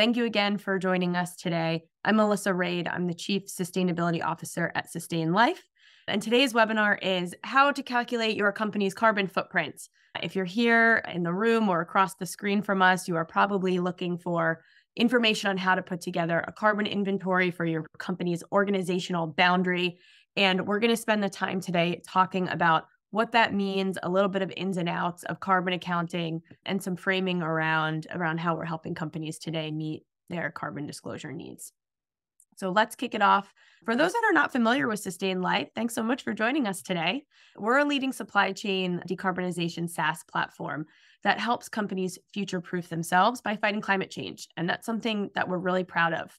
thank you again for joining us today. I'm Alyssa Rade. I'm the Chief Sustainability Officer at Sustain Life. And today's webinar is how to calculate your company's carbon footprint. If you're here in the room or across the screen from us, you are probably looking for information on how to put together a carbon inventory for your company's organizational boundary. And we're going to spend the time today talking about what that means, a little bit of ins and outs of carbon accounting, and some framing around around how we're helping companies today meet their carbon disclosure needs. So let's kick it off. For those that are not familiar with Sustain Life, thanks so much for joining us today. We're a leading supply chain decarbonization SaaS platform that helps companies future proof themselves by fighting climate change. And that's something that we're really proud of.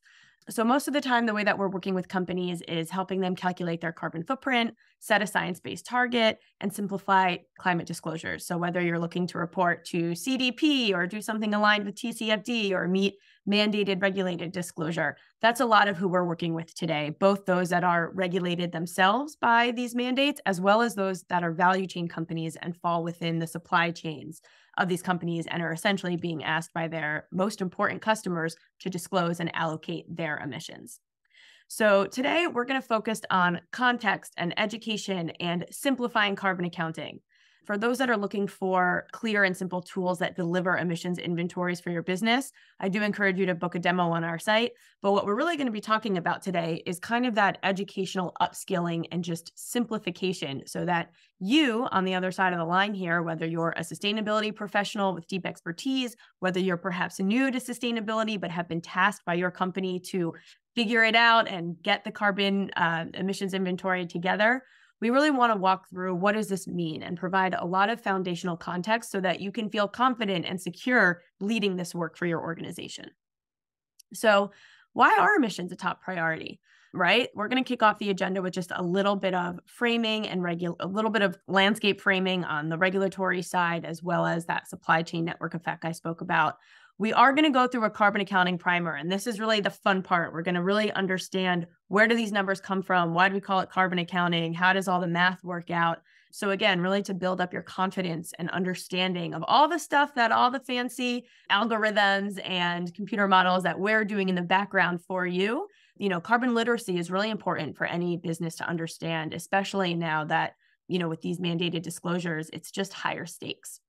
So, most of the time, the way that we're working with companies is helping them calculate their carbon footprint, set a science based target, and simplify climate disclosures. So, whether you're looking to report to CDP or do something aligned with TCFD or meet mandated regulated disclosure, that's a lot of who we're working with today, both those that are regulated themselves by these mandates, as well as those that are value chain companies and fall within the supply chains of these companies and are essentially being asked by their most important customers to disclose and allocate their emissions. So, today we're going to focus on context and education and simplifying carbon accounting. For those that are looking for clear and simple tools that deliver emissions inventories for your business, I do encourage you to book a demo on our site. But what we're really going to be talking about today is kind of that educational upskilling and just simplification so that you, on the other side of the line here, whether you're a sustainability professional with deep expertise, whether you're perhaps new to sustainability but have been tasked by your company to figure it out and get the carbon uh, emissions inventory together we really want to walk through what does this mean and provide a lot of foundational context so that you can feel confident and secure leading this work for your organization. So, why are emissions a top priority? Right? We're going to kick off the agenda with just a little bit of framing and regular a little bit of landscape framing on the regulatory side as well as that supply chain network effect I spoke about we are going to go through a carbon accounting primer and this is really the fun part. We're going to really understand where do these numbers come from why do we call it carbon accounting how does all the math work out? So again really to build up your confidence and understanding of all the stuff that all the fancy algorithms and computer models that we're doing in the background for you you know carbon literacy is really important for any business to understand especially now that you know with these mandated disclosures it's just higher stakes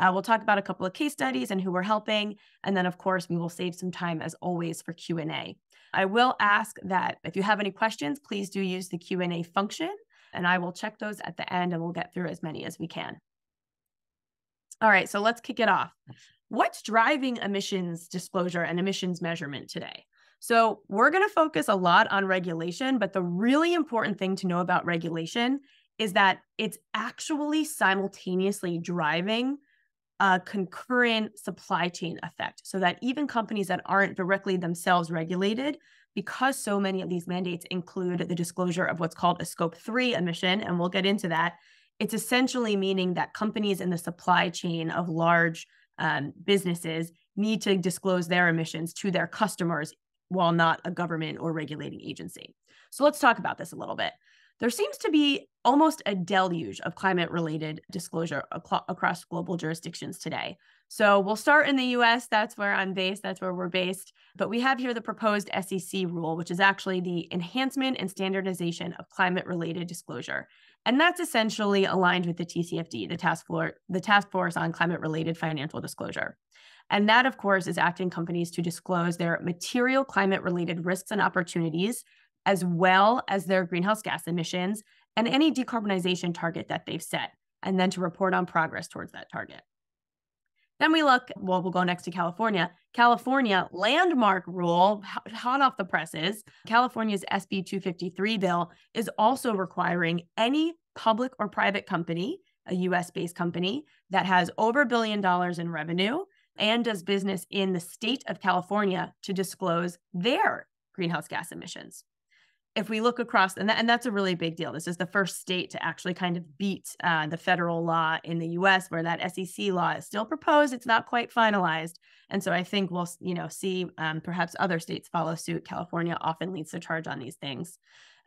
uh, we'll talk about a couple of case studies and who we're helping. And then, of course, we will save some time, as always, for Q&A. I will ask that if you have any questions, please do use the Q&A function, and I will check those at the end, and we'll get through as many as we can. All right, so let's kick it off. What's driving emissions disclosure and emissions measurement today? So, we're going to focus a lot on regulation, but the really important thing to know about regulation is that it's actually simultaneously driving a concurrent supply chain effect so that even companies that aren't directly themselves regulated, because so many of these mandates include the disclosure of what's called a scope three emission, and we'll get into that, it's essentially meaning that companies in the supply chain of large um, businesses need to disclose their emissions to their customers while not a government or regulating agency. So let's talk about this a little bit there seems to be almost a deluge of climate related disclosure ac- across global jurisdictions today. So we'll start in the US. That's where I'm based. That's where we're based. But we have here the proposed SEC rule, which is actually the enhancement and standardization of climate related disclosure. And that's essentially aligned with the TCFD, the task force, the task force on climate related financial disclosure. And that, of course, is acting companies to disclose their material climate related risks and opportunities as well as their greenhouse gas emissions and any decarbonization target that they've set, and then to report on progress towards that target. Then we look, well, we'll go next to California. California landmark rule, hot off the presses. California's SB 253 bill is also requiring any public or private company, a US based company, that has over a billion dollars in revenue and does business in the state of California to disclose their greenhouse gas emissions if we look across, and, that, and that's a really big deal. This is the first state to actually kind of beat uh, the federal law in the U.S., where that SEC law is still proposed. It's not quite finalized, and so I think we'll, you know, see um, perhaps other states follow suit. California often leads the charge on these things.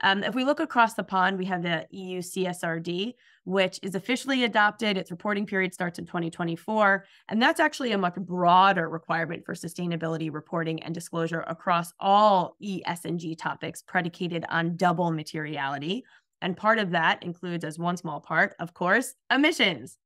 Um, if we look across the pond, we have the EU CSRD, which is officially adopted. Its reporting period starts in 2024. And that's actually a much broader requirement for sustainability reporting and disclosure across all ESG topics predicated on double materiality. And part of that includes, as one small part, of course, emissions.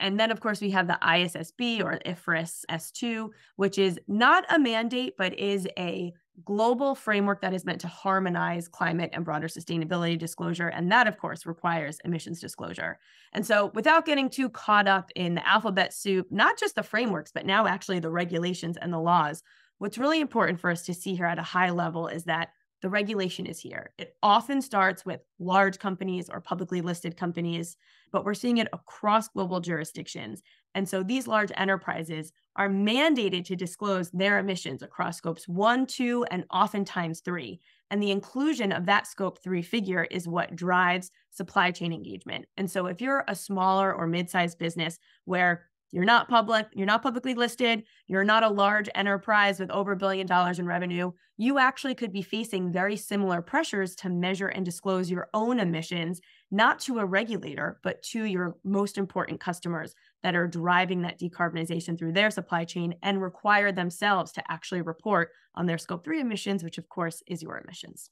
And then, of course, we have the ISSB or IFRS S2, which is not a mandate, but is a global framework that is meant to harmonize climate and broader sustainability disclosure. And that, of course, requires emissions disclosure. And so, without getting too caught up in the alphabet soup, not just the frameworks, but now actually the regulations and the laws, what's really important for us to see here at a high level is that the regulation is here. It often starts with large companies or publicly listed companies, but we're seeing it across global jurisdictions. And so these large enterprises are mandated to disclose their emissions across scopes one, two, and oftentimes three. And the inclusion of that scope three figure is what drives supply chain engagement. And so if you're a smaller or mid sized business where you're not public, you're not publicly listed, you're not a large enterprise with over a billion dollars in revenue. You actually could be facing very similar pressures to measure and disclose your own emissions, not to a regulator, but to your most important customers that are driving that decarbonization through their supply chain and require themselves to actually report on their scope three emissions, which of course is your emissions.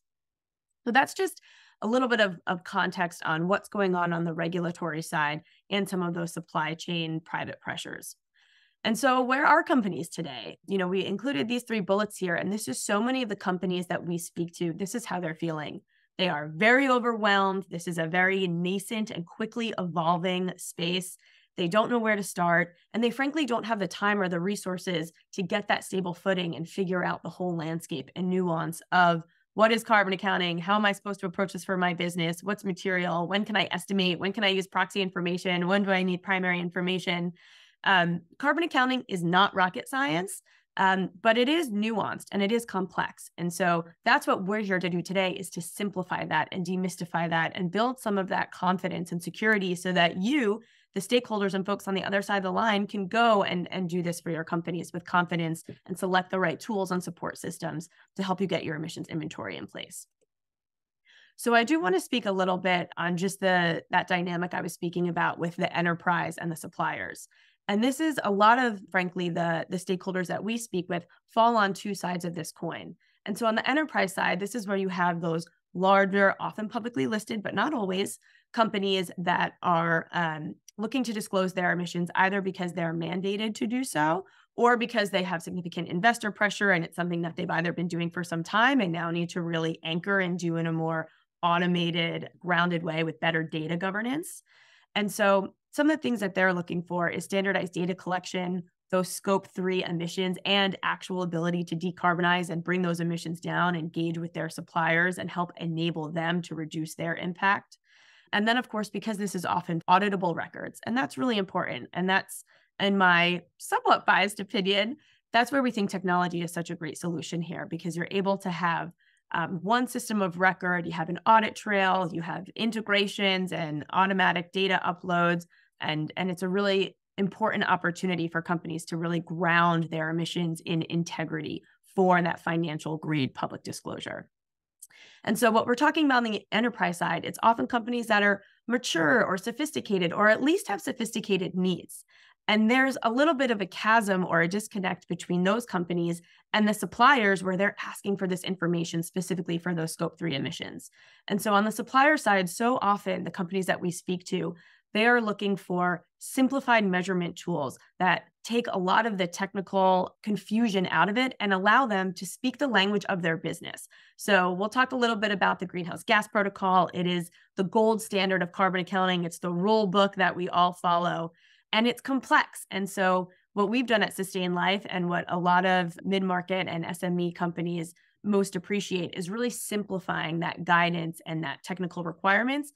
So that's just a little bit of, of context on what's going on on the regulatory side and some of those supply chain private pressures. And so, where are companies today? You know, we included these three bullets here, and this is so many of the companies that we speak to. This is how they're feeling. They are very overwhelmed. This is a very nascent and quickly evolving space. They don't know where to start, and they frankly don't have the time or the resources to get that stable footing and figure out the whole landscape and nuance of what is carbon accounting? How am I supposed to approach this for my business? What's material? When can I estimate? When can I use proxy information? When do I need primary information? Um, carbon accounting is not rocket science, um, but it is nuanced and it is complex. And so that's what we're here to do today is to simplify that and demystify that and build some of that confidence and security so that you the stakeholders and folks on the other side of the line can go and, and do this for your companies with confidence and select the right tools and support systems to help you get your emissions inventory in place. So I do want to speak a little bit on just the that dynamic I was speaking about with the enterprise and the suppliers. And this is a lot of frankly the the stakeholders that we speak with fall on two sides of this coin. And so on the enterprise side, this is where you have those larger, often publicly listed, but not always, companies that are um, looking to disclose their emissions either because they're mandated to do so or because they have significant investor pressure and it's something that they've either been doing for some time and now need to really anchor and do in a more automated, grounded way with better data governance. And so some of the things that they're looking for is standardized data collection, those scope three emissions, and actual ability to decarbonize and bring those emissions down, engage with their suppliers, and help enable them to reduce their impact. And then, of course, because this is often auditable records, and that's really important. And that's, in my somewhat biased opinion, that's where we think technology is such a great solution here because you're able to have um, one system of record, you have an audit trail, you have integrations and automatic data uploads, and, and it's a really important opportunity for companies to really ground their emissions in integrity for that financial grade public disclosure. And so, what we're talking about on the enterprise side, it's often companies that are mature or sophisticated, or at least have sophisticated needs. And there's a little bit of a chasm or a disconnect between those companies and the suppliers where they're asking for this information specifically for those scope three emissions. And so, on the supplier side, so often the companies that we speak to, they are looking for simplified measurement tools that take a lot of the technical confusion out of it and allow them to speak the language of their business. So, we'll talk a little bit about the greenhouse gas protocol. It is the gold standard of carbon accounting, it's the rule book that we all follow, and it's complex. And so, what we've done at Sustain Life and what a lot of mid market and SME companies most appreciate is really simplifying that guidance and that technical requirements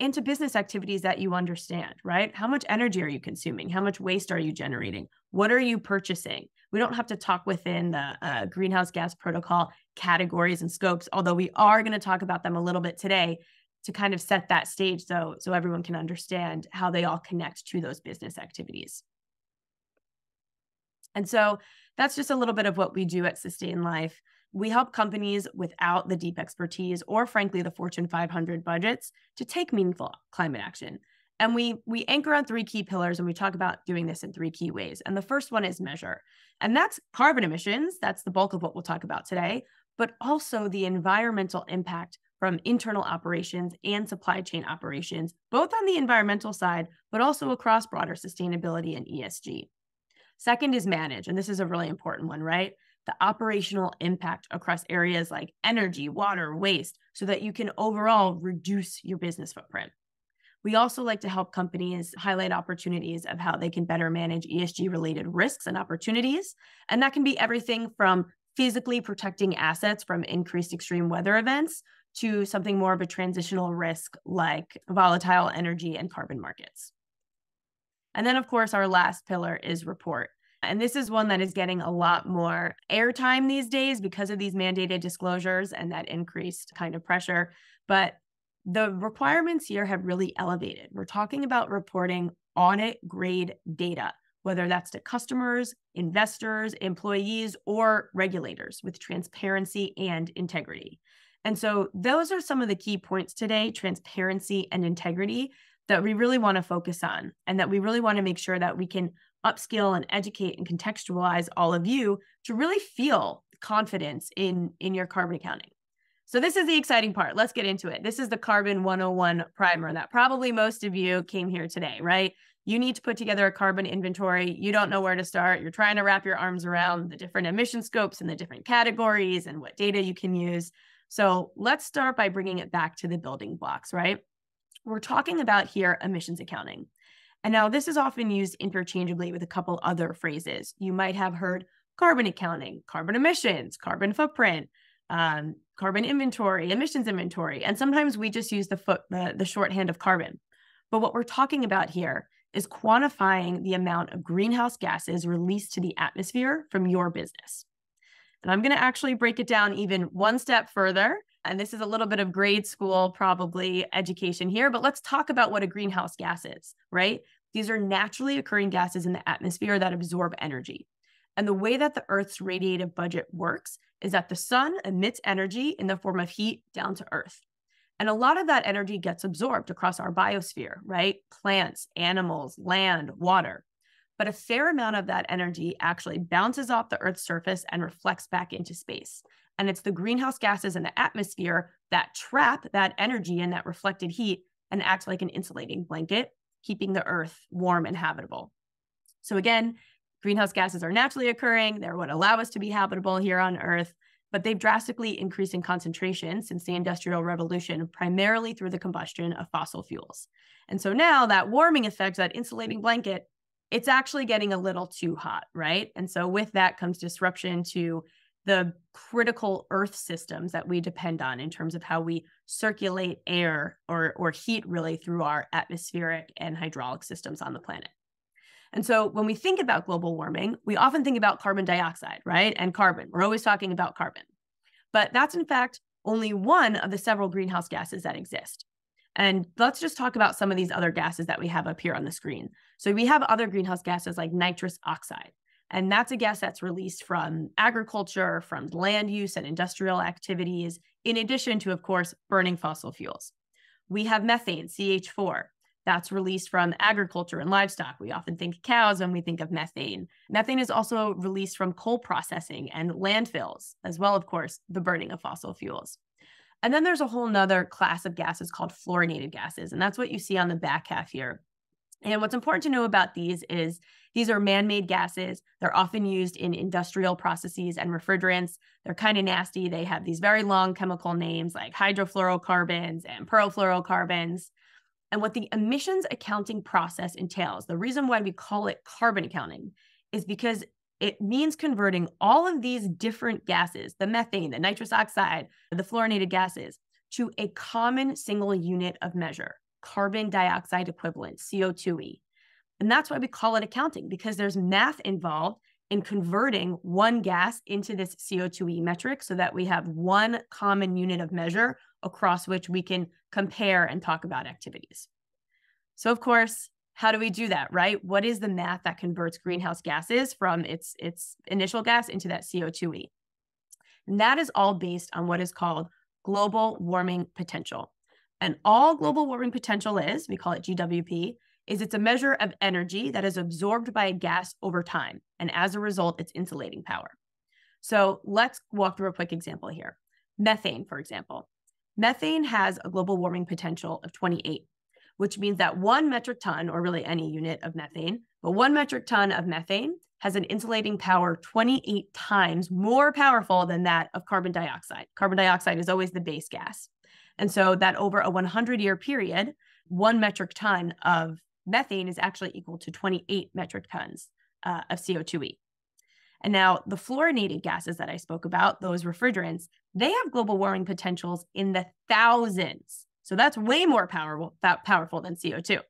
into business activities that you understand, right? How much energy are you consuming? How much waste are you generating? What are you purchasing? We don't have to talk within the uh, greenhouse gas protocol categories and scopes, although we are going to talk about them a little bit today to kind of set that stage so so everyone can understand how they all connect to those business activities. And so that's just a little bit of what we do at Sustain Life. We help companies without the deep expertise or frankly the Fortune 500 budgets to take meaningful climate action. And we we anchor on three key pillars and we talk about doing this in three key ways. And the first one is measure. And that's carbon emissions, that's the bulk of what we'll talk about today, but also the environmental impact from internal operations and supply chain operations, both on the environmental side, but also across broader sustainability and ESG. Second is manage, and this is a really important one, right? The operational impact across areas like energy, water, waste, so that you can overall reduce your business footprint. We also like to help companies highlight opportunities of how they can better manage ESG related risks and opportunities. And that can be everything from physically protecting assets from increased extreme weather events to something more of a transitional risk like volatile energy and carbon markets. And then, of course, our last pillar is report. And this is one that is getting a lot more airtime these days because of these mandated disclosures and that increased kind of pressure. But the requirements here have really elevated. We're talking about reporting audit grade data, whether that's to customers, investors, employees, or regulators with transparency and integrity. And so, those are some of the key points today transparency and integrity that we really want to focus on and that we really want to make sure that we can upskill and educate and contextualize all of you to really feel confidence in in your carbon accounting. So this is the exciting part. Let's get into it. This is the carbon 101 primer that probably most of you came here today, right? You need to put together a carbon inventory. You don't know where to start. You're trying to wrap your arms around the different emission scopes and the different categories and what data you can use. So let's start by bringing it back to the building blocks, right? We're talking about here emissions accounting. And now this is often used interchangeably with a couple other phrases. You might have heard carbon accounting, carbon emissions, carbon footprint, um, carbon inventory, emissions inventory, and sometimes we just use the foot the, the shorthand of carbon. But what we're talking about here is quantifying the amount of greenhouse gases released to the atmosphere from your business. And I'm going to actually break it down even one step further and this is a little bit of grade school, probably education here, but let's talk about what a greenhouse gas is, right? These are naturally occurring gases in the atmosphere that absorb energy. And the way that the Earth's radiative budget works is that the sun emits energy in the form of heat down to Earth. And a lot of that energy gets absorbed across our biosphere, right? Plants, animals, land, water. But a fair amount of that energy actually bounces off the Earth's surface and reflects back into space. And it's the greenhouse gases in the atmosphere that trap that energy and that reflected heat and act like an insulating blanket, keeping the earth warm and habitable. So, again, greenhouse gases are naturally occurring. They're what allow us to be habitable here on earth, but they've drastically increased in concentration since the Industrial Revolution, primarily through the combustion of fossil fuels. And so now that warming effect, that insulating blanket, it's actually getting a little too hot, right? And so with that comes disruption to the critical earth systems that we depend on in terms of how we circulate air or, or heat really through our atmospheric and hydraulic systems on the planet. And so when we think about global warming, we often think about carbon dioxide, right? And carbon. We're always talking about carbon. But that's in fact only one of the several greenhouse gases that exist. And let's just talk about some of these other gases that we have up here on the screen. So we have other greenhouse gases like nitrous oxide. And that's a gas that's released from agriculture, from land use and industrial activities, in addition to, of course, burning fossil fuels. We have methane, CH4. That's released from agriculture and livestock. We often think cows when we think of methane. Methane is also released from coal processing and landfills, as well, of course, the burning of fossil fuels. And then there's a whole nother class of gases called fluorinated gases. And that's what you see on the back half here. And what's important to know about these is these are man made gases. They're often used in industrial processes and refrigerants. They're kind of nasty. They have these very long chemical names like hydrofluorocarbons and perfluorocarbons. And what the emissions accounting process entails, the reason why we call it carbon accounting is because it means converting all of these different gases, the methane, the nitrous oxide, the fluorinated gases, to a common single unit of measure carbon dioxide equivalent, CO2e. And that's why we call it accounting because there's math involved in converting one gas into this CO2e metric so that we have one common unit of measure across which we can compare and talk about activities. So, of course, how do we do that, right? What is the math that converts greenhouse gases from its its initial gas into that CO2e? And that is all based on what is called global warming potential. And all global warming potential is, we call it GWP, is it's a measure of energy that is absorbed by a gas over time. And as a result, its insulating power. So let's walk through a quick example here. Methane, for example. Methane has a global warming potential of 28, which means that one metric ton, or really any unit of methane, but one metric ton of methane has an insulating power 28 times more powerful than that of carbon dioxide. Carbon dioxide is always the base gas. And so that over a 100 year period, one metric ton of methane is actually equal to 28 metric tons uh, of CO2e. And now the fluorinated gases that I spoke about, those refrigerants, they have global warming potentials in the thousands. So that's way more powerful, powerful than CO2.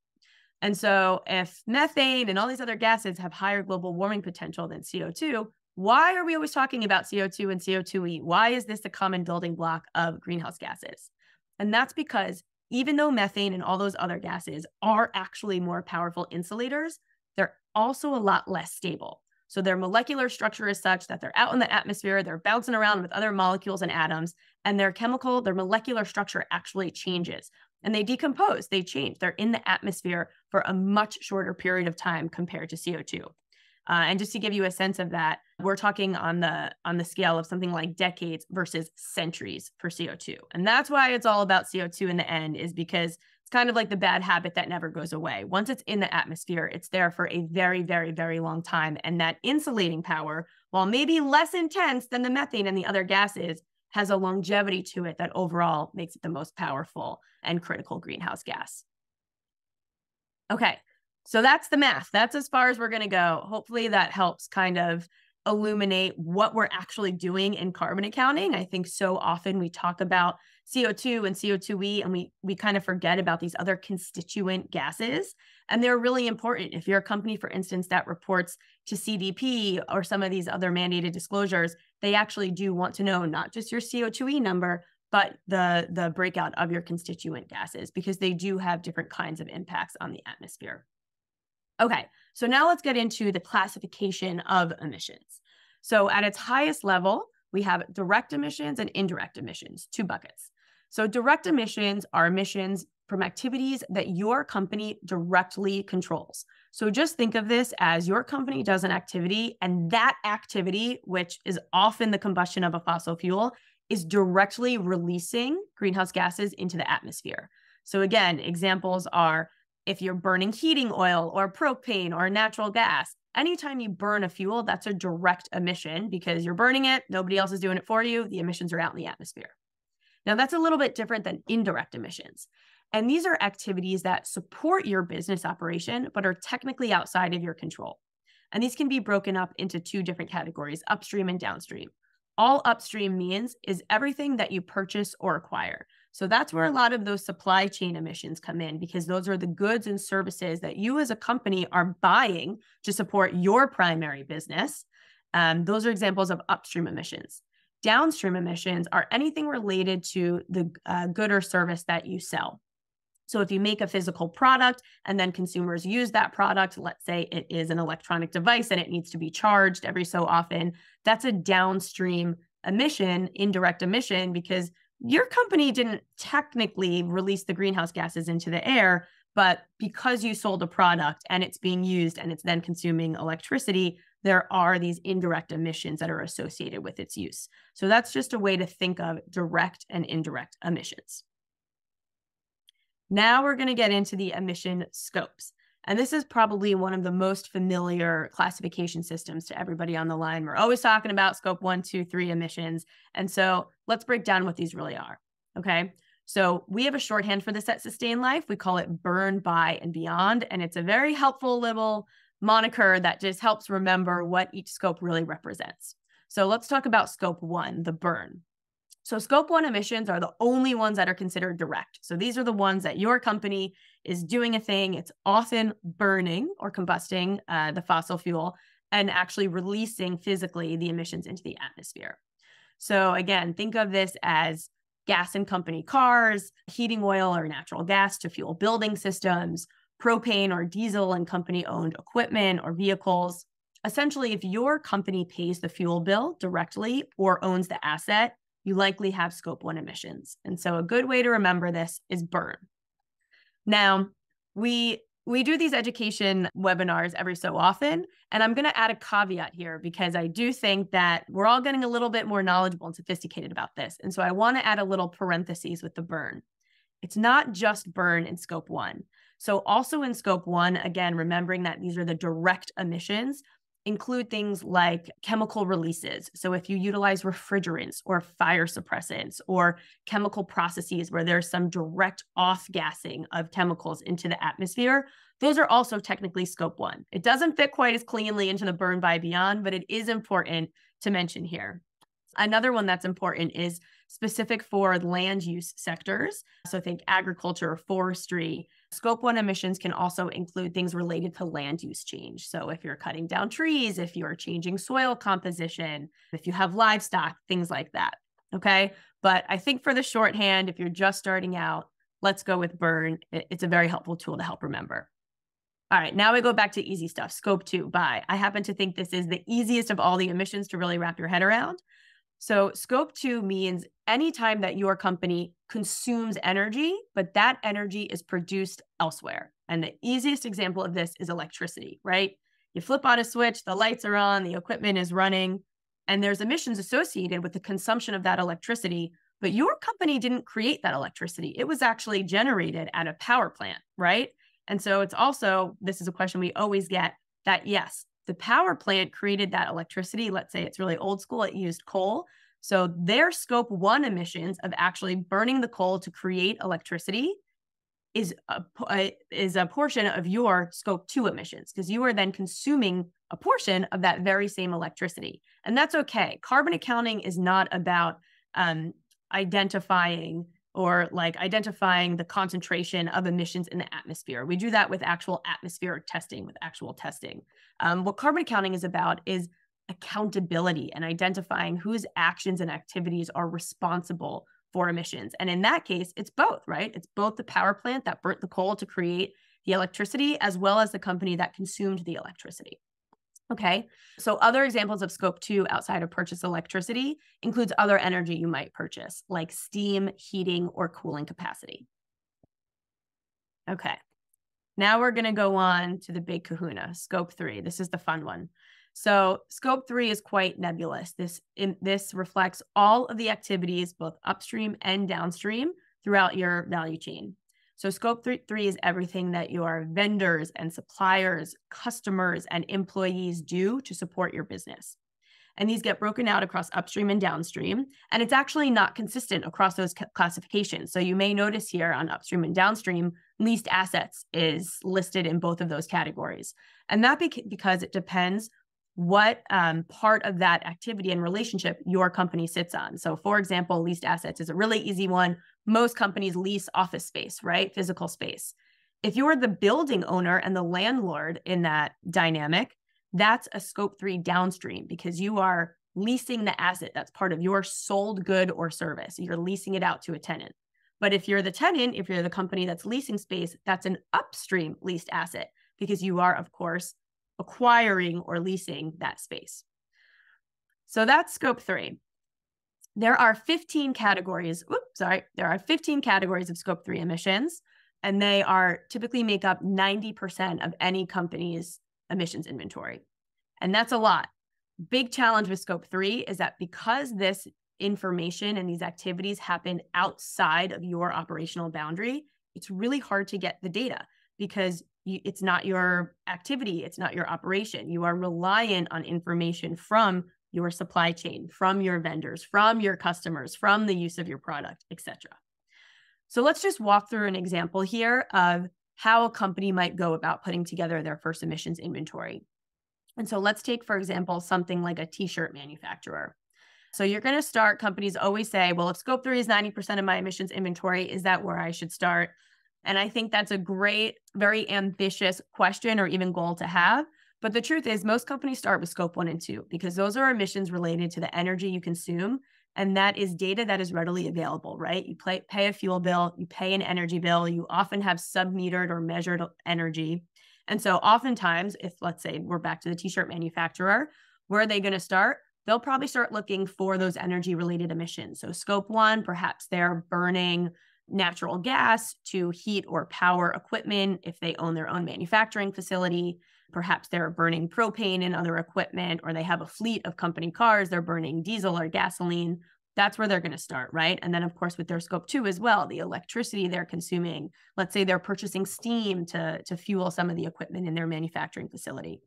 And so if methane and all these other gases have higher global warming potential than CO2, why are we always talking about CO2 and CO2e? Why is this the common building block of greenhouse gases? And that's because even though methane and all those other gases are actually more powerful insulators, they're also a lot less stable. So their molecular structure is such that they're out in the atmosphere, they're bouncing around with other molecules and atoms, and their chemical, their molecular structure actually changes and they decompose, they change. They're in the atmosphere for a much shorter period of time compared to CO2. Uh, and just to give you a sense of that, we're talking on the on the scale of something like decades versus centuries for CO2. And that's why it's all about CO2 in the end is because it's kind of like the bad habit that never goes away. Once it's in the atmosphere, it's there for a very very very long time and that insulating power, while maybe less intense than the methane and the other gases, has a longevity to it that overall makes it the most powerful and critical greenhouse gas. Okay, so that's the math. That's as far as we're going to go. Hopefully, that helps kind of illuminate what we're actually doing in carbon accounting. I think so often we talk about CO2 and CO2e and we we kind of forget about these other constituent gases and they're really important. If you're a company for instance that reports to CDP or some of these other mandated disclosures, they actually do want to know not just your CO2e number but the the breakout of your constituent gases because they do have different kinds of impacts on the atmosphere. Okay, so now let's get into the classification of emissions. So at its highest level, we have direct emissions and indirect emissions, two buckets. So direct emissions are emissions from activities that your company directly controls. So just think of this as your company does an activity, and that activity, which is often the combustion of a fossil fuel, is directly releasing greenhouse gases into the atmosphere. So, again, examples are if you're burning heating oil or propane or natural gas, anytime you burn a fuel, that's a direct emission because you're burning it, nobody else is doing it for you, the emissions are out in the atmosphere. Now, that's a little bit different than indirect emissions. And these are activities that support your business operation, but are technically outside of your control. And these can be broken up into two different categories upstream and downstream. All upstream means is everything that you purchase or acquire. So that's where a lot of those supply chain emissions come in because those are the goods and services that you as a company are buying to support your primary business. Um, those are examples of upstream emissions. Downstream emissions are anything related to the uh, good or service that you sell. So if you make a physical product and then consumers use that product, let's say it is an electronic device and it needs to be charged every so often, that's a downstream emission, indirect emission, because your company didn't technically release the greenhouse gases into the air, but because you sold a product and it's being used and it's then consuming electricity, there are these indirect emissions that are associated with its use. So that's just a way to think of direct and indirect emissions. Now we're going to get into the emission scopes. And this is probably one of the most familiar classification systems to everybody on the line. We're always talking about scope one, two, three emissions. And so let's break down what these really are. Okay. So we have a shorthand for this at Sustain Life. We call it burn, buy, and beyond. And it's a very helpful little moniker that just helps remember what each scope really represents. So let's talk about scope one, the burn. So, scope one emissions are the only ones that are considered direct. So, these are the ones that your company is doing a thing, it's often burning or combusting uh, the fossil fuel and actually releasing physically the emissions into the atmosphere. So, again, think of this as gas and company cars, heating oil or natural gas to fuel building systems, propane or diesel and company owned equipment or vehicles. Essentially, if your company pays the fuel bill directly or owns the asset, you likely have scope one emissions. And so a good way to remember this is burn. Now, we we do these education webinars every so often. And I'm going to add a caveat here because I do think that we're all getting a little bit more knowledgeable and sophisticated about this. And so I want to add a little parentheses with the burn. It's not just burn in scope one. So, also in scope one, again, remembering that these are the direct emissions, include things like chemical releases. So, if you utilize refrigerants or fire suppressants or chemical processes where there's some direct off gassing of chemicals into the atmosphere, those are also technically scope one. It doesn't fit quite as cleanly into the burn buy beyond, but it is important to mention here. Another one that's important is specific for land use sectors. So think agriculture, forestry. Scope one emissions can also include things related to land use change. So if you're cutting down trees, if you're changing soil composition, if you have livestock, things like that. Okay. But I think for the shorthand, if you're just starting out, let's go with burn. It's a very helpful tool to help remember. All right, now we go back to easy stuff. Scope two, buy. I happen to think this is the easiest of all the emissions to really wrap your head around. So, scope two means anytime that your company consumes energy, but that energy is produced elsewhere. And the easiest example of this is electricity, right? You flip on a switch, the lights are on, the equipment is running, and there's emissions associated with the consumption of that electricity. But your company didn't create that electricity, it was actually generated at a power plant, right? And so it's also, this is a question we always get that yes, the power plant created that electricity. Let's say it's really old school, it used coal. So their scope one emissions of actually burning the coal to create electricity is a, a is a portion of your scope two emissions because you are then consuming a portion of that very same electricity, and that's okay. Carbon accounting is not about um, identifying or like identifying the concentration of emissions in the atmosphere. We do that with actual atmospheric testing, with actual testing. Um, what carbon accounting is about is accountability and identifying whose actions and activities are responsible for emissions. And in that case, it's both, right? It's both the power plant that burnt the coal to create the electricity, as well as the company that consumed the electricity. Okay. So other examples of scope two outside of purchase electricity includes other energy you might purchase, like steam, heating, or cooling capacity. Okay. Now we're going to go on to the big kahuna, scope three. This is the fun one. So scope three is quite nebulous. This in, this reflects all of the activities, both upstream and downstream, throughout your value chain. So, scope three, three is everything that your vendors and suppliers, customers, and employees do to support your business. And these get broken out across upstream and downstream. And it's actually not consistent across those classifications. So, you may notice here on upstream and downstream, leased assets is listed in both of those categories. And that be- because it depends what um, part of that activity and relationship your company sits on. So, for example, leased assets is a really easy one. Most companies lease office space, right? Physical space. If you're the building owner and the landlord in that dynamic, that's a scope three downstream because you are leasing the asset that's part of your sold good or service. You're leasing it out to a tenant. But if you're the tenant, if you're the company that's leasing space, that's an upstream leased asset because you are, of course, acquiring or leasing that space. So that's scope three. There are 15 categories. Oops, sorry. There are 15 categories of scope three emissions, and they are typically make up 90% of any company's emissions inventory. And that's a lot. Big challenge with scope three is that because this information and these activities happen outside of your operational boundary, it's really hard to get the data because it's not your activity, it's not your operation. You are reliant on information from your supply chain, from your vendors, from your customers, from the use of your product, etc. So let's just walk through an example here of how a company might go about putting together their first emissions inventory. And so let's take, for example, something like a t shirt manufacturer. So you're going to start, companies always say, well, if scope three is 90% of my emissions inventory, is that where I should start? And I think that's a great, very ambitious question or even goal to have. But the truth is, most companies start with scope one and two because those are emissions related to the energy you consume And that is data that is readily available, right? You pay, pay a fuel bill, you pay an energy bill, you often have sub metered or measured energy. And so, oftentimes, if let's say we're back to the t shirt manufacturer, where are they going to start? They'll probably start looking for those energy related emissions. So, scope one, perhaps they're burning natural gas to heat or power equipment if they own their own manufacturing facility. Perhaps they're burning propane and other equipment, or they have a fleet of company cars, they're burning diesel or gasoline. That's where they're going to start, right? And then, of course, with their scope two as well, the electricity they're consuming. Let's say they're purchasing steam to, to fuel some of the equipment in their manufacturing facility.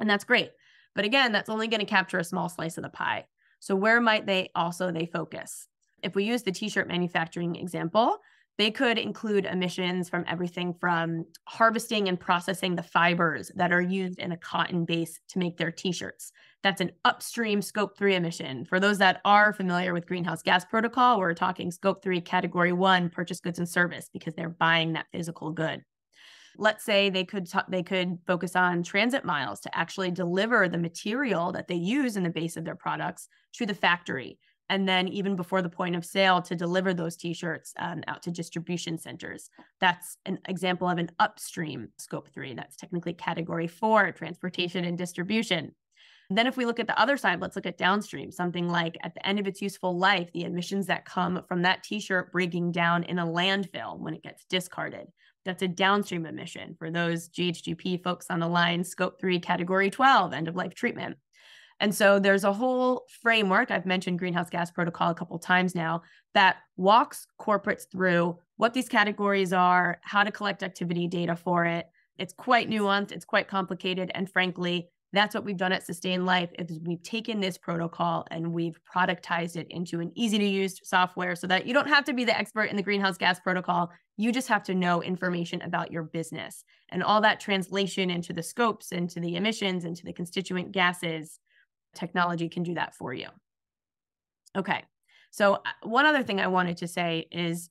And that's great. But again, that's only going to capture a small slice of the pie. So where might they also they focus? If we use the t-shirt manufacturing example, they could include emissions from everything from harvesting and processing the fibers that are used in a cotton base to make their t shirts. That's an upstream scope three emission. For those that are familiar with greenhouse gas protocol, we're talking scope three, category one, purchase goods and service, because they're buying that physical good. Let's say they could they could focus on transit miles to actually deliver the material that they use in the base of their products to the factory and then even before the point of sale to deliver those t-shirts um, out to distribution centers. That's an example of an upstream scope three. That's technically category four transportation and distribution. And then if we look at the other side let's look at downstream something like at the end of its useful life the emissions that come from that t-shirt breaking down in a landfill when it gets discarded. That's a downstream emission for those ghgp folks on the line scope 3 category 12 end of life treatment and so there's a whole framework. I've mentioned greenhouse gas protocol a couple times now that walks corporates through what these categories are, how to collect activity data for it. It's quite nuanced, it's quite complicated, and frankly, that's what we've done at Sustain Life is we've taken this protocol and we've productized it into an easy to use software so that you don't have to be the expert in the greenhouse gas protocol. You just have to know information about your business and all that translation into the scopes, into the emissions, into the constituent gases technology can do that for you. Okay. So, uh, one other thing I wanted to say is,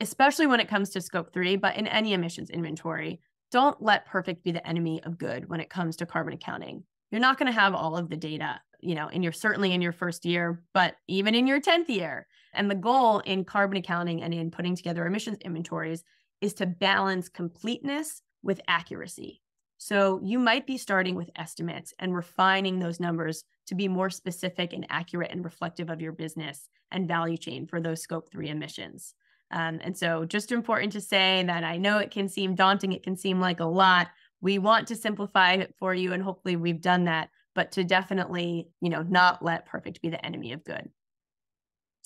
especially when it comes to scope three, but in any emissions inventory, don't let perfect be the enemy of good when it comes to carbon accounting. You're not going to have all of the data, you know, and you're certainly in your first year, but even in your 10th year. And the goal in carbon accounting and in putting together emissions inventories is to balance completeness with accuracy. So you might be starting with estimates and refining those numbers to be more specific and accurate and reflective of your business and value chain for those scope three emissions. Um, and so just important to say that I know it can seem daunting, it can seem like a lot. We want to simplify it for you, and hopefully we've done that, but to definitely, you know, not let perfect be the enemy of good.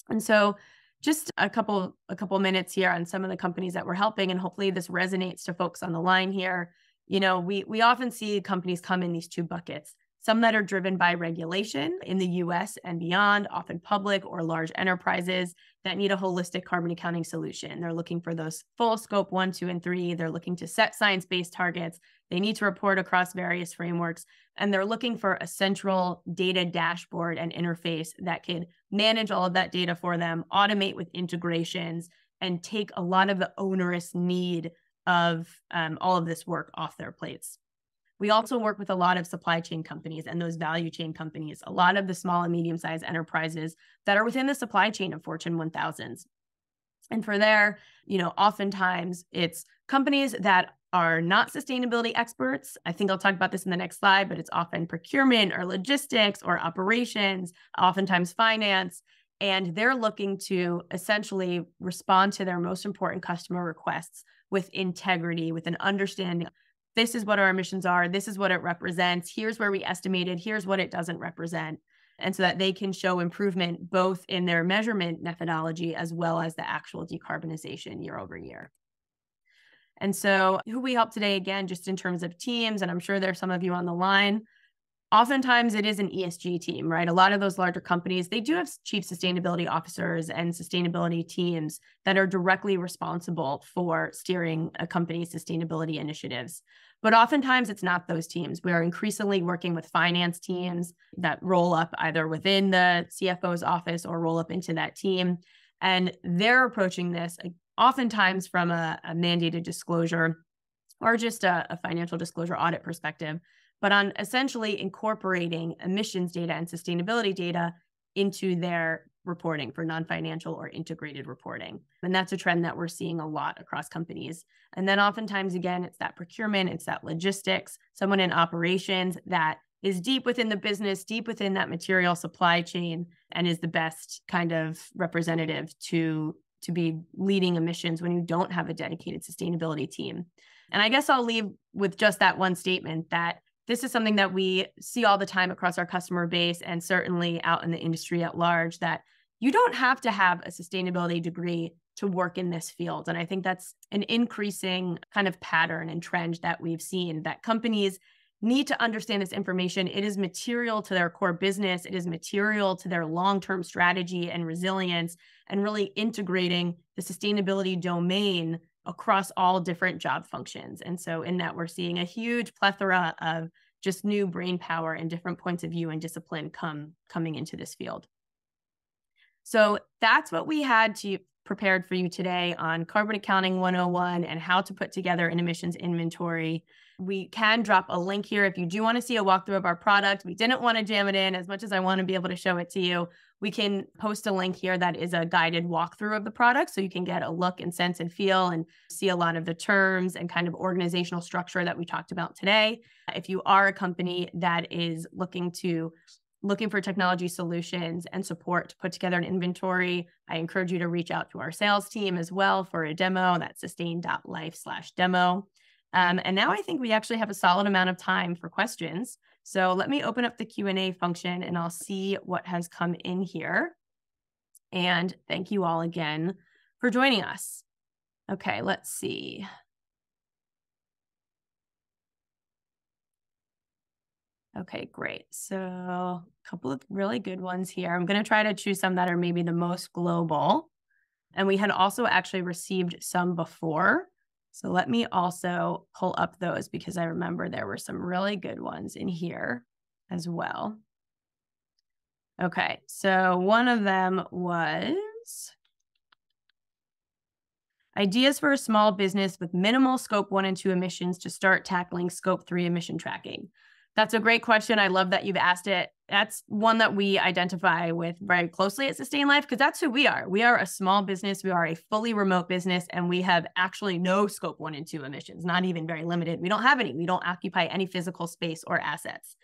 And so just a couple a couple minutes here on some of the companies that we're helping and hopefully this resonates to folks on the line here you know, we we often see companies come in these two buckets. Some that are driven by regulation in the US and beyond, often public or large enterprises that need a holistic carbon accounting solution. They're looking for those full scope one, two, and three. They're looking to set science based targets. They need to report across various frameworks. And they're looking for a central data dashboard and interface that can manage all of that data for them, automate with integrations, and take a lot of the onerous need of um, all of this work off their plates. We also work with a lot of supply chain companies and those value chain companies, a lot of the small and medium sized enterprises that are within the supply chain of Fortune 1000s. And for there, you know, oftentimes it's companies that are not sustainability experts. I think I'll talk about this in the next slide, but it's often procurement or logistics or operations, oftentimes finance. And they're looking to essentially respond to their most important customer requests with integrity, with an understanding. This is what our emissions are. This is what it represents. Here's where we estimated. Here's what it doesn't represent. And so that they can show improvement both in their measurement methodology as well as the actual decarbonization year over year. And so, who we help today, again, just in terms of teams, and I'm sure there's some of you on the line oftentimes it is an ESG team, right? A lot of those larger companies, they do have chief sustainability officers and sustainability teams that are directly responsible for steering a company's sustainability initiatives. But oftentimes it's not those teams. We are increasingly working with finance teams that roll up either within the CFO's office or roll up into that team. And they're approaching this oftentimes from a, a mandated disclosure or just a, a financial disclosure audit perspective but on essentially incorporating emissions data and sustainability data into their reporting, for non financial or integrated reporting. And that's a trend that we're seeing a lot across companies. And then oftentimes, again, it's that procurement, it's that logistics, someone in operations that is deep within the business, deep within that material supply chain, and is the best kind of representative to to be leading emissions when you don't have a dedicated sustainability team. And I guess I'll leave with just that one statement that this is something that we see all the time across our customer base and certainly out in the industry at large that you don't have to have a sustainability degree to work in this field. And I think that's an increasing kind of pattern and trend that we've seen that companies need to understand this information. It is material to their core business, it is material to their long term strategy and resilience, and really integrating the sustainability domain across all different job functions. And so, in that, we're seeing a huge plethora of just new brain power and different points of view and discipline come coming into this field. So that's what we had to prepared for you today on carbon accounting 101 and how to put together an emissions inventory. We can drop a link here if you do want to see a walkthrough of our product. We didn't want to jam it in as much as I want to be able to show it to you. We can post a link here that is a guided walkthrough of the product so you can get a look and sense and feel and see a lot of the terms and kind of organizational structure that we talked about today. If you are a company that is looking to looking for technology solutions and support to put together an inventory, I encourage you to reach out to our sales team as well for a demo. That's sustain.life slash demo. Um, and now I think we actually have a solid amount of time for questions. So let me open up the Q&A function and I'll see what has come in here. And thank you all again for joining us. Okay, let's see. Okay, great. So a couple of really good ones here. I'm going to try to choose some that are maybe the most global. And we had also actually received some before. So let me also pull up those because I remember there were some really good ones in here as well. Okay, so one of them was ideas for a small business with minimal scope one and two emissions to start tackling scope three emission tracking. That's a great question. I love that you've asked it. That's one that we identify with very closely at Sustain Life because that's who we are. We are a small business. We are a fully remote business, and we have actually no scope one and two emissions, not even very limited. We don't have any. We don't occupy any physical space or assets.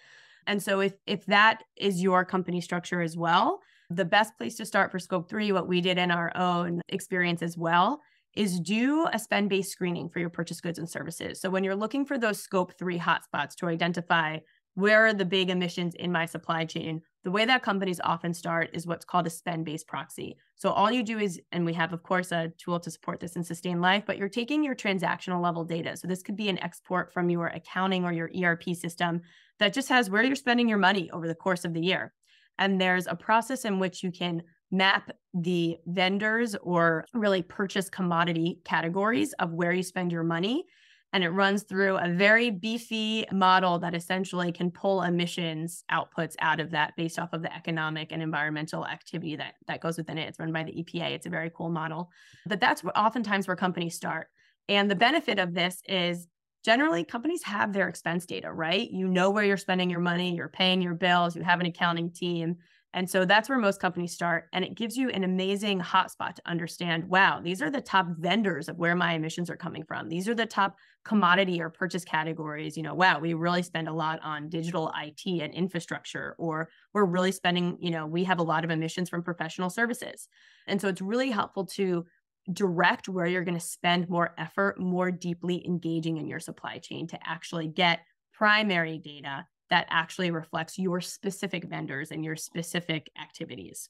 And so, if if that is your company structure as well, the best place to start for scope three, what we did in our own experience as well, is do a spend based screening for your purchase goods and services. So when you're looking for those scope three hotspots to identify where are the big emissions in my supply chain, the way that companies often start is what's called a spend based proxy. So all you do is, and we have, of course, a tool to support this in Sustain Life, but you're taking your transactional level data. So this could be an export from your accounting or your ERP system that just has where you're spending your money over the course of the year. And there's a process in which you can map the vendors or really purchase commodity categories of where you spend your money. And it runs through a very beefy model that essentially can pull emissions outputs out of that based off of the economic and environmental activity that, that goes within it. It's run by the EPA. It's a very cool model. But that's oftentimes where companies start. And the benefit of this is generally companies have their expense data, right? You know where you're spending your money, you're paying your bills, you have an accounting team. And so that's where most companies start. And it gives you an amazing hotspot to understand wow, these are the top vendors of where my emissions are coming from. These are the top commodity or purchase categories. You know, wow, we really spend a lot on digital IT and infrastructure, or we're really spending, you know, we have a lot of emissions from professional services. And so it's really helpful to direct where you're going to spend more effort, more deeply engaging in your supply chain to actually get primary data that actually reflects your specific vendors and your specific activities.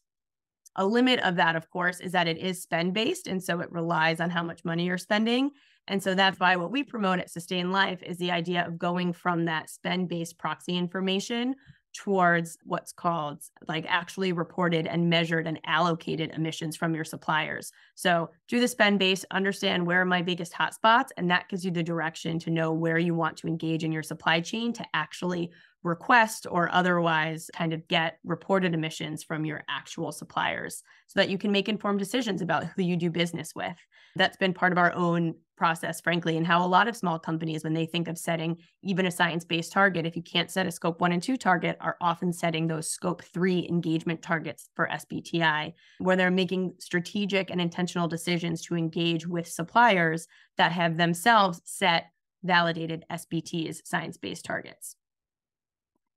A limit of that, of course, is that it is spend based. And so it relies on how much money you're spending. And so that's why what we promote at Sustain Life is the idea of going from that spend based proxy information towards what's called like actually reported and measured and allocated emissions from your suppliers. So do the spend base, understand where are my biggest hotspots, and that gives you the direction to know where you want to engage in your supply chain to actually request or otherwise kind of get reported emissions from your actual suppliers so that you can make informed decisions about who you do business with. That's been part of our own process, frankly, and how a lot of small companies, when they think of setting even a science based target, if you can't set a scope one and two target, are often setting those scope three engagement targets for SBTI, where they're making strategic and intentional decisions to engage with suppliers that have themselves set validated SBTs, science based targets.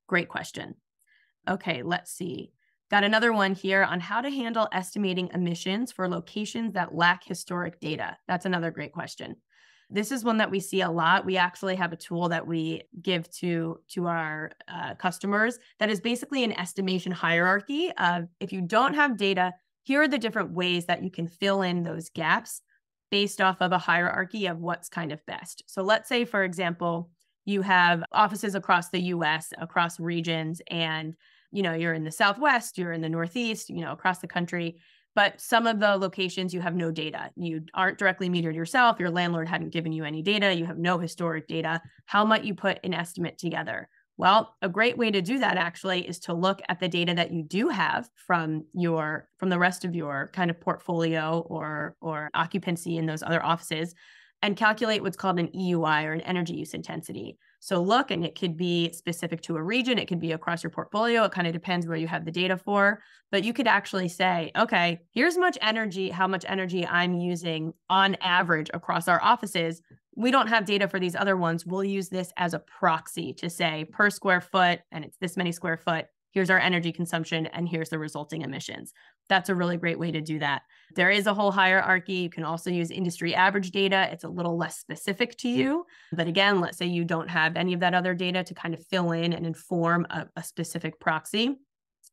Great question. Okay, let's see. Got another one here on how to handle estimating emissions for locations that lack historic data. That's another great question. This is one that we see a lot. We actually have a tool that we give to to our uh, customers that is basically an estimation hierarchy of if you don't have data, here are the different ways that you can fill in those gaps based off of a hierarchy of what's kind of best. So let's say, for example, you have offices across the US, across regions, and you know, you're in the Southwest, you're in the Northeast, you know, across the country. But some of the locations you have no data. You aren't directly metered yourself. Your landlord hadn't given you any data. You have no historic data. How might you put an estimate together? Well, a great way to do that actually is to look at the data that you do have from your from the rest of your kind of portfolio or or occupancy in those other offices and calculate what's called an EUI or an energy use intensity. So look, and it could be specific to a region, it could be across your portfolio. It kind of depends where you have the data for, but you could actually say, okay, here's much energy, how much energy I'm using on average across our offices. We don't have data for these other ones. We'll use this as a proxy to say per square foot, and it's this many square foot. Here's our energy consumption, and here's the resulting emissions. That's a really great way to do that. There is a whole hierarchy. You can also use industry average data. It's a little less specific to you. But again, let's say you don't have any of that other data to kind of fill in and inform a, a specific proxy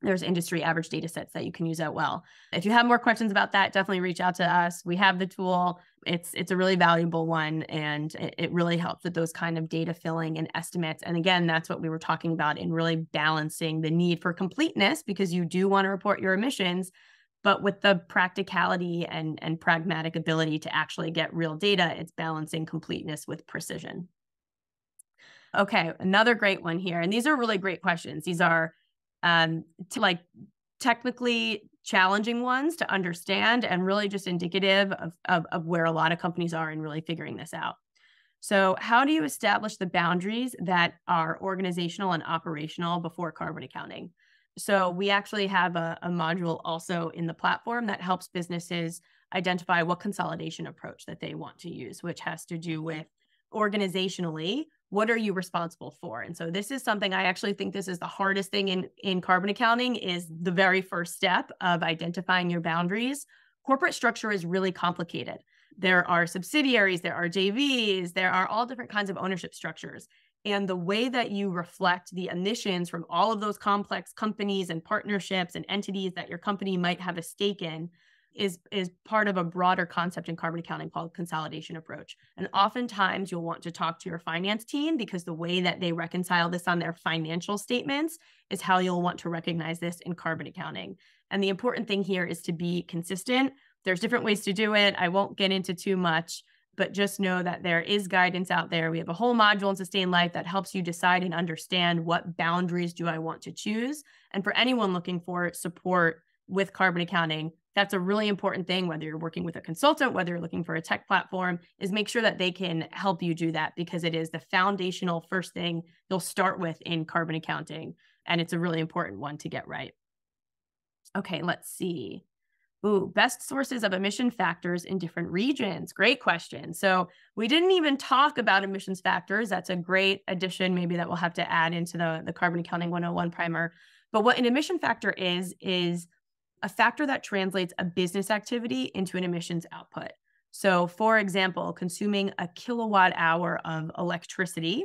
there's industry average data sets that you can use out well. If you have more questions about that, definitely reach out to us. We have the tool. It's it's a really valuable one and it, it really helps with those kind of data filling and estimates. And again, that's what we were talking about in really balancing the need for completeness because you do want to report your emissions, but with the practicality and, and pragmatic ability to actually get real data, it's balancing completeness with precision. Okay, another great one here. And these are really great questions. These are um, to like technically challenging ones to understand and really just indicative of, of, of where a lot of companies are in really figuring this out. So, how do you establish the boundaries that are organizational and operational before carbon accounting? So we actually have a, a, module also in the platform that helps businesses identify what consolidation approach that they want to use, which has to do with organizationally, what are you responsible for? And so this is something I actually think this is the hardest thing in, in carbon accounting is the very first step of identifying your boundaries. Corporate structure is really complicated. There are subsidiaries, there are JVs, there are all different kinds of ownership structures and the way that you reflect the emissions from all of those complex companies and partnerships and entities that your company might have a stake in is is part of a broader concept in carbon accounting called consolidation approach and oftentimes you'll want to talk to your finance team because the way that they reconcile this on their financial statements is how you'll want to recognize this in carbon accounting and the important thing here is to be consistent there's different ways to do it i won't get into too much but just know that there is guidance out there. We have a whole module in Sustain Life that helps you decide and understand what boundaries do I want to choose. And for anyone looking for support with carbon accounting, that's a really important thing, whether you're working with a consultant, whether you're looking for a tech platform, is make sure that they can help you do that because it is the foundational first thing you'll start with in carbon accounting. And it's a really important one to get right. Okay, let's see. Ooh, best sources of emission factors in different regions. Great question. So we didn't even talk about emissions factors. That's a great addition, maybe that we'll have to add into the, the Carbon Accounting 101 primer. But what an emission factor is, is a factor that translates a business activity into an emissions output. So for example, consuming a kilowatt hour of electricity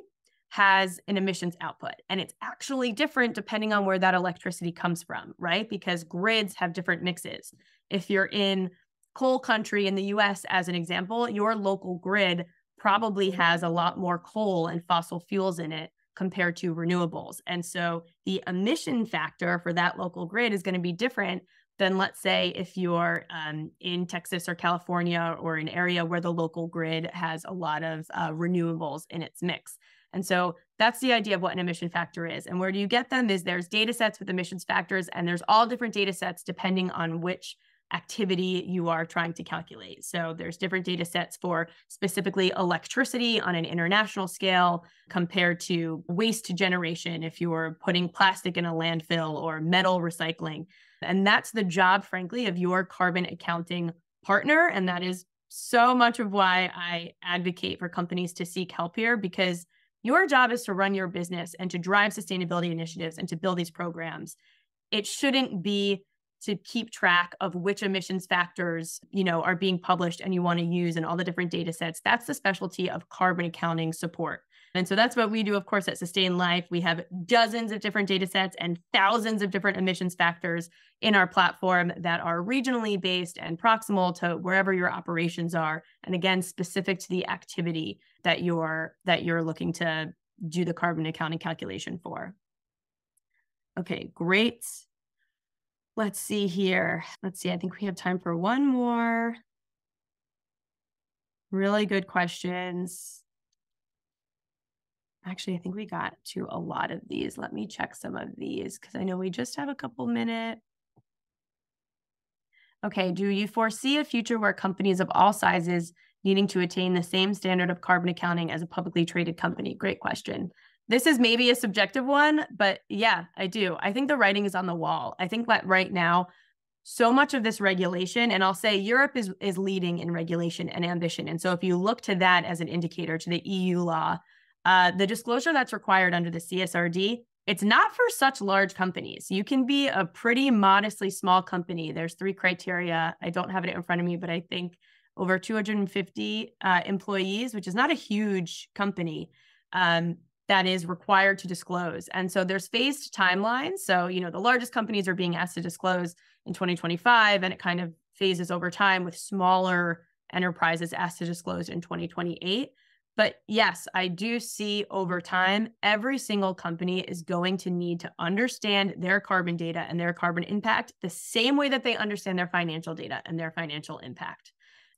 has an emissions output. And it's actually different depending on where that electricity comes from, right? Because grids have different mixes. If you're in coal country in the US, as an example, your local grid probably has a lot more coal and fossil fuels in it compared to renewables. And so the emission factor for that local grid is going to be different than, let's say, if you're um, in Texas or California or an area where the local grid has a lot of uh, renewables in its mix. And so that's the idea of what an emission factor is. And where do you get them is there's data sets with emissions factors, and there's all different data sets depending on which activity you are trying to calculate. So there's different data sets for specifically electricity on an international scale compared to waste generation if you were putting plastic in a landfill or metal recycling. And that's the job, frankly, of your carbon accounting partner. And that is so much of why I advocate for companies to seek help here because your job is to run your business and to drive sustainability initiatives and to build these programs. It shouldn't be to keep track of which emissions factors, you know, are being published and you want to use and all the different data sets. That's the specialty of carbon accounting support. And so that's what we do, of course, at Sustain Life. We have dozens of different data sets and thousands of different emissions factors in our platform that are regionally based and proximal to wherever your operations are. And again, specific to the activity that you're that you're looking to do the carbon accounting calculation for. Okay, great. Let's see here. Let's see. I think we have time for one more. Really good questions. Actually, I think we got to a lot of these. Let me check some of these because I know we just have a couple minutes. Okay, do you foresee a future where companies of all sizes needing to attain the same standard of carbon accounting as a publicly traded company? Great question. This is maybe a subjective one, but yeah, I do. I think the writing is on the wall. I think that right now, so much of this regulation, and I'll say Europe is is leading in regulation and ambition. And so if you look to that as an indicator to the EU law, uh, the disclosure that's required under the CSRD, it's not for such large companies. You can be a pretty modestly small company. There's three criteria. I don't have it in front of me, but I think over 250 uh, employees, which is not a huge company, um, that is required to disclose. And so there's phased timelines. So, you know, the largest companies are being asked to disclose in 2025, and it kind of phases over time with smaller enterprises asked to disclose in 2028. But yes, I do see over time, every single company is going to need to understand their carbon data and their carbon impact the same way that they understand their financial data and their financial impact.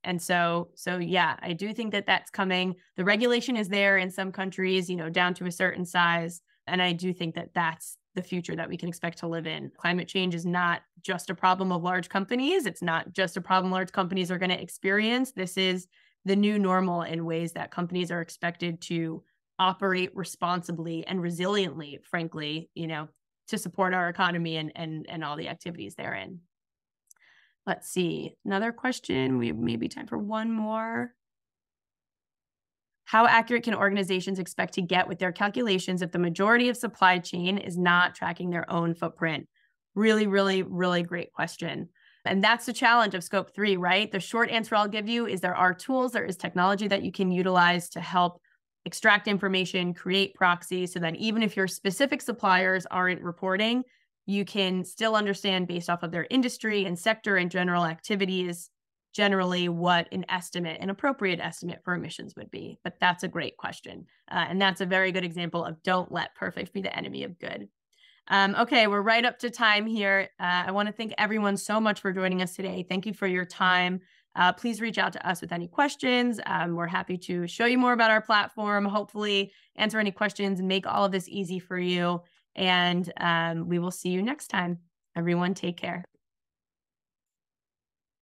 And so, so yeah, I do think that that's coming. The regulation is there in some countries, you know, down to a certain size. And I do think that that's the future that we can expect to live in. Climate change is not just a problem of large companies. It's not just a problem large companies are going to experience. This is the new normal in ways that companies are expected to operate responsibly and resiliently, frankly, you know, to support our economy and and and all the activities therein. Let's see. Another question. We maybe time for one more. How accurate can organizations expect to get with their calculations if the majority of supply chain is not tracking their own footprint? Really, really, really great question. And that's the challenge of scope three, right? The short answer I'll give you is there are tools, there is technology that you can utilize to help extract information, create proxies, so that even if your specific suppliers aren't reporting, you can still understand based off of their industry and sector and general activities generally what an estimate an appropriate estimate for emissions would be but that's a great question uh, and that's a very good example of don't let perfect be the enemy of good um, okay, we're right up to time here. Uh, I want to thank everyone so much for joining us today. Thank you for your time. Uh, please reach out to us with any questions. Um, we're happy to show you more about our platform, hopefully, answer any questions and make all of this easy for you. And um, we will see you next time. Everyone, take care.